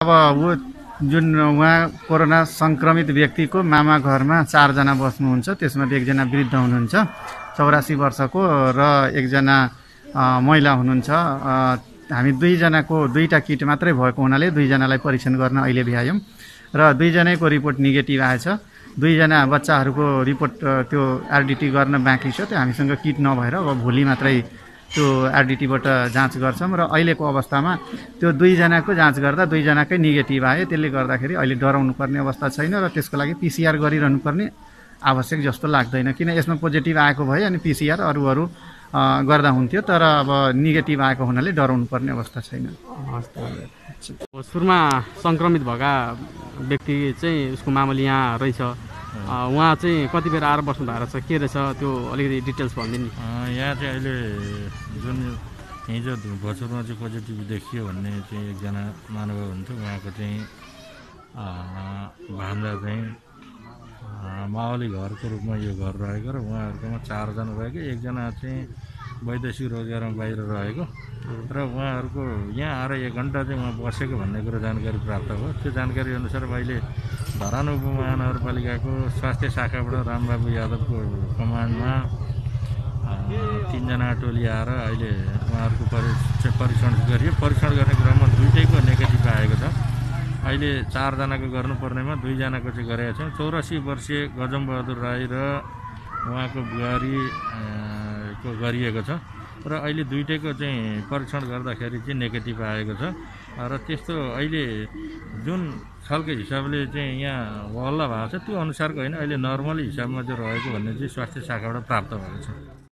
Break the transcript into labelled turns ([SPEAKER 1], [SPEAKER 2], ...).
[SPEAKER 1] अब ऊ जुन उहाँ कोरोना सङ्क्रमित व्यक्तिको मामा घरमा चारजना बस्नुहुन्छ त्यसमध्ये एकजना वृद्ध हुनुहुन्छ चौरासी वर्षको र एकजना महिला हुनुहुन्छ। हामी दुईजनाको दुईवटा किट मात्रै भएको हुनाले दुईजनालाई परीक्षण गर्न अहिले भ्यायौँ र दुईजनैको रिपोर्ट नेगेटिभ आएछ। दुईजना बच्चाहरूको रिपोर्ट त्यो आरडिटी गर्न बाँकी छ त्यो हामीसँग किट नभएर अब भोलि मात्रै त्यो आरडिटीबाट जाँच गर्छौँ र अहिलेको अवस्थामा त्यो दुईजनाको जाँच गर्दा दुईजनाकै नेगेटिभ आयो। त्यसले गर्दाखेरि अहिले डराउनु पर्ने अवस्था छैन र त्यसको लागि पिसिआर गरिरहनु पर्ने आवश्यक जस्तो लाग्दैन। किन यसमा पोजिटिभ आएको भए अनि पिसिआर अरू अरू गर्दा हुन्थ्यो तर अब नेगेटिभ आएको हुनाले डराउनु पर्ने अवस्था छैन।
[SPEAKER 2] सुरुमा सङ्क्रमित भएका व्यक्ति चाहिँ उसको मामुली यहाँ रहेछ। उहाँ चाहिँ कति बेर आएर बस्नु भएको छ के रहेछ? त्यो अलिकति डिटेल्स भनिदिनु नि।
[SPEAKER 3] यहाँ चाहिँ अहिले जुन हिजो भोजपुरमा चाहिँ पोजिटिभ देखियो भन्ने चाहिँ एकजना महानुभाव हुन्थ्यो उहाँको चाहिँ भान्जा चाहिँ माओली घरको रूपमा यो घर रहेको र उहाँहरूकोमा चारजना रहेको। एकजना चाहिँ वैदेशिक रोजगारमा बाहिर रहेको र उहाँहरूको यहाँ आएर एक घन्टा चाहिँ उहाँ बसेको भन्ने कुरो जानकारी प्राप्त भयो। त्यो जानकारी अनुसार अहिले धरान उपमहानगरपालिकाको स्वास्थ्य शाखाबाट रामबाबु यादवको कमान्डमा तिनजना टोली आएर अहिले उहाँहरूको परीक्षण परीक्षण गरियो। परीक्षण गर्ने क्रममा दुइटैको नेगेटिभ आएको छ। अहिले चारजनाको गर्नुपर्नेमा दुईजनाको चाहिँ गरेका छौँ। चौरासी वर्षीय गजम बहादुर राई र उहाँको बुहारी को गरिएको छ। र अहिले दुइटैको चाहिँ परीक्षण गर्दाखेरि चाहिँ नेगेटिभ आएको छ। र त्यस्तो अहिले जुन खालको हिसाबले चाहिँ यहाँ हल्ला भएको छ त्यो अनुसारको होइन अहिले नर्मली हिसाबमा चाहिँ रहेको भन्ने चाहिँ स्वास्थ्य शाखाबाट प्राप्त भएको छ।